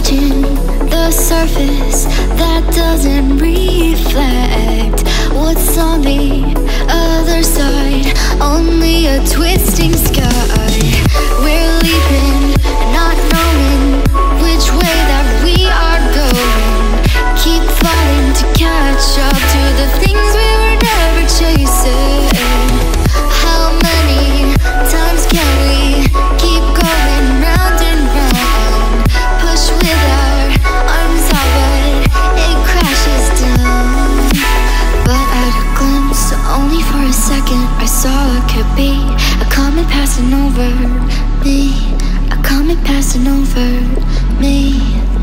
the surface that doesn't breathe. It's all I could be. A comet passing over me. A comet passing over me.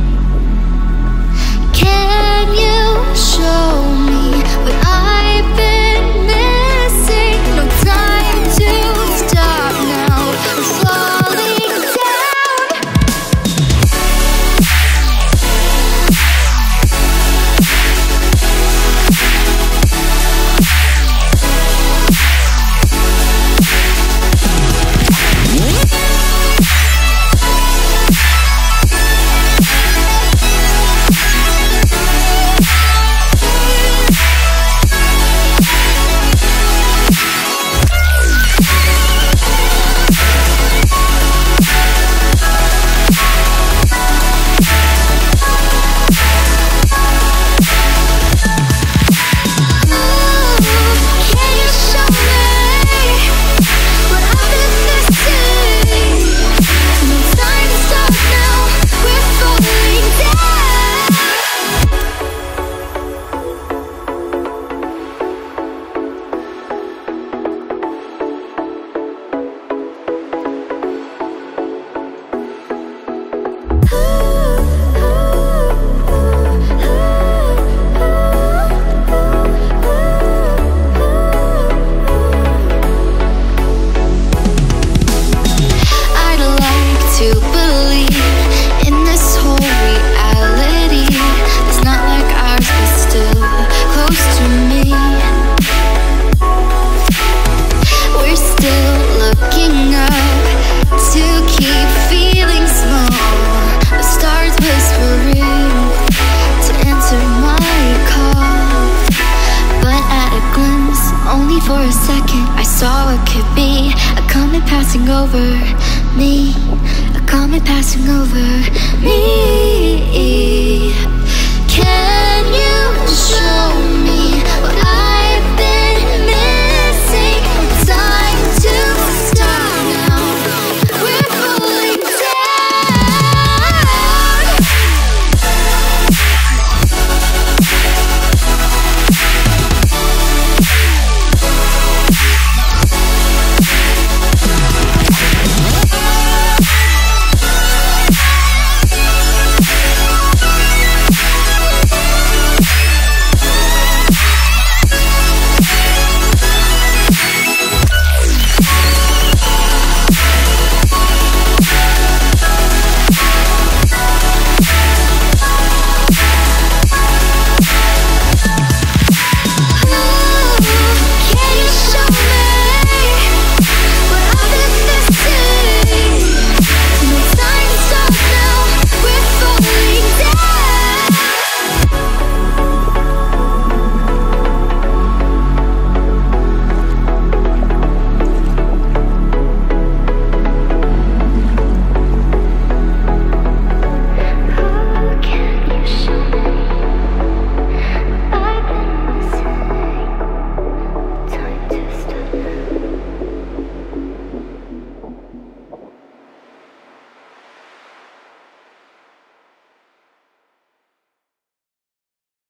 For a second, I saw what could be A comet passing over me. A comet passing over me.